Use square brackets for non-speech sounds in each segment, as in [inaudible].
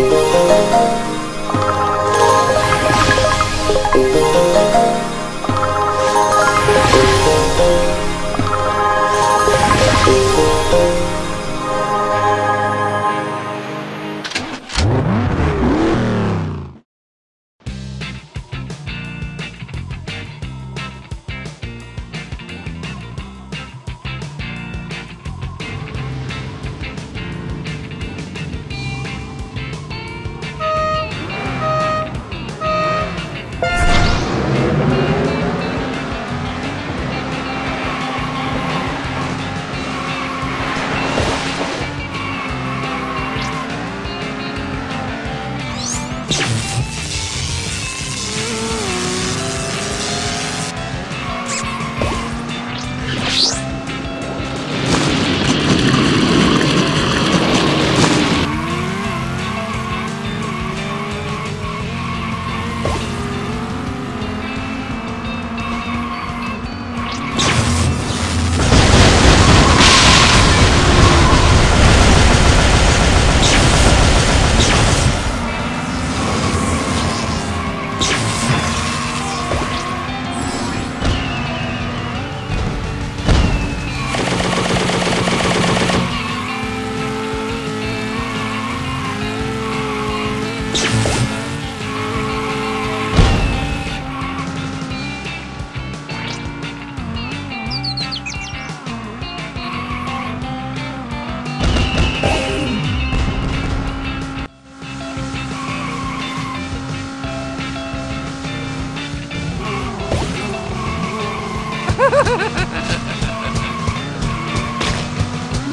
Música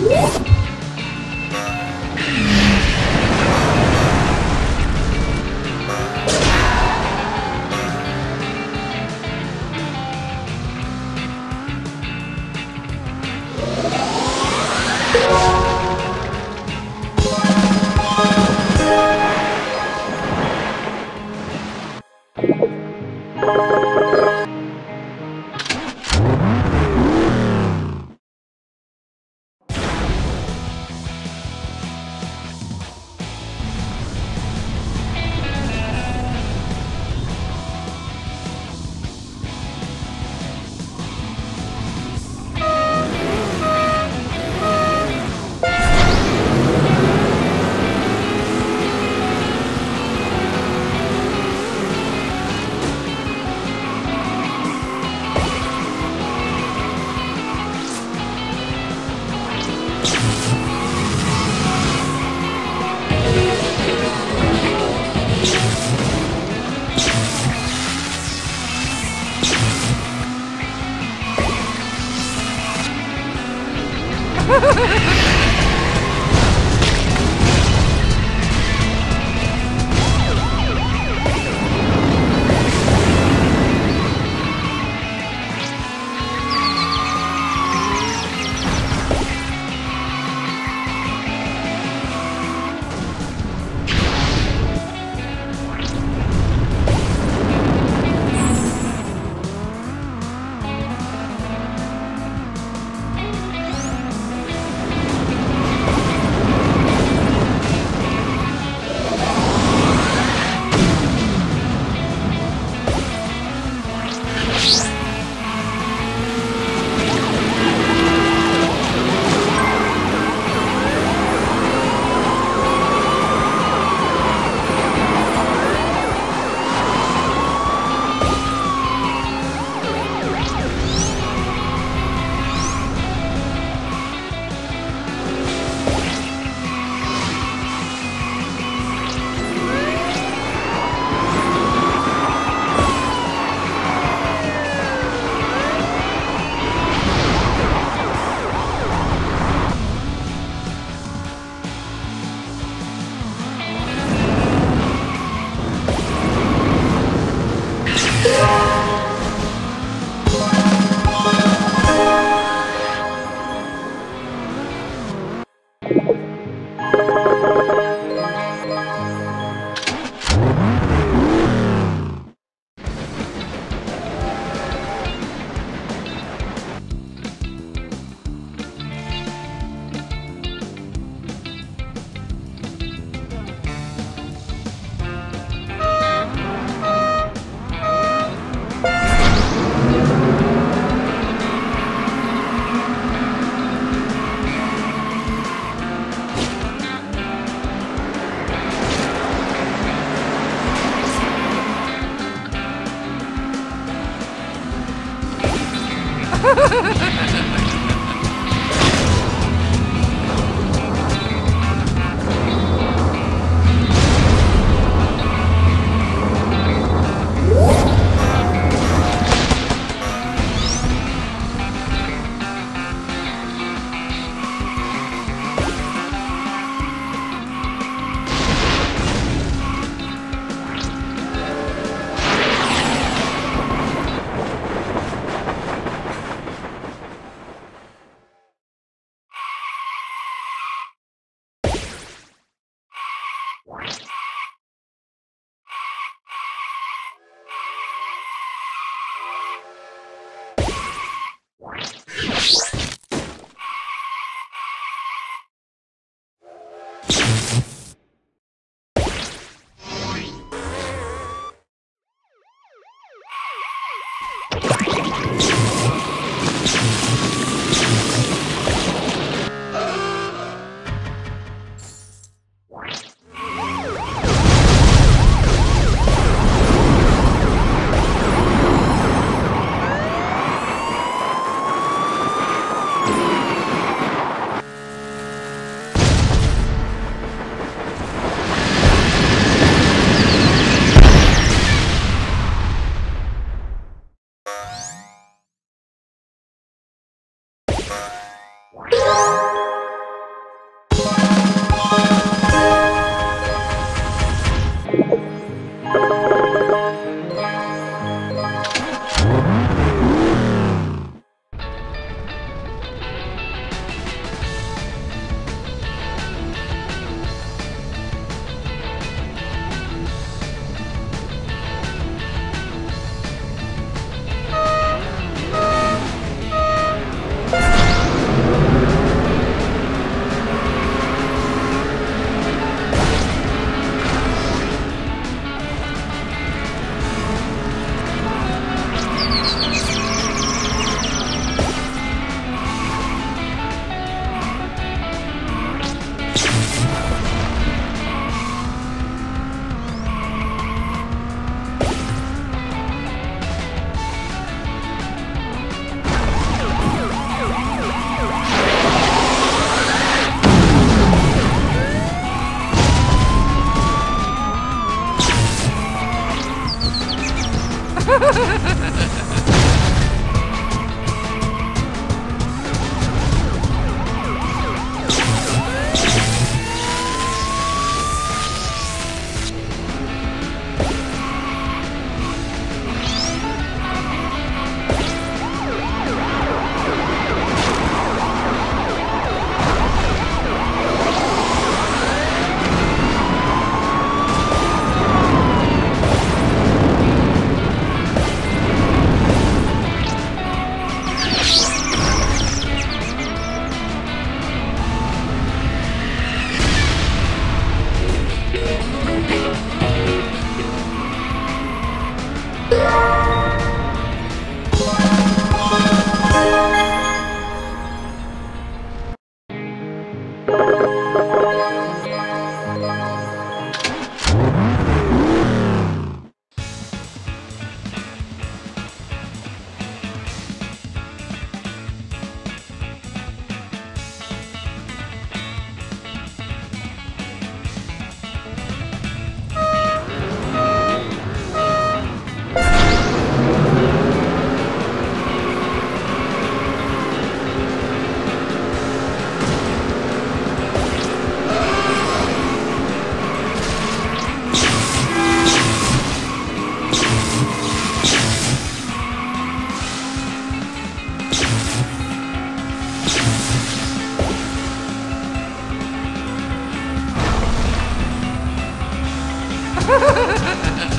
Yeah. Ha ha ha ha! あっ。You [laughs]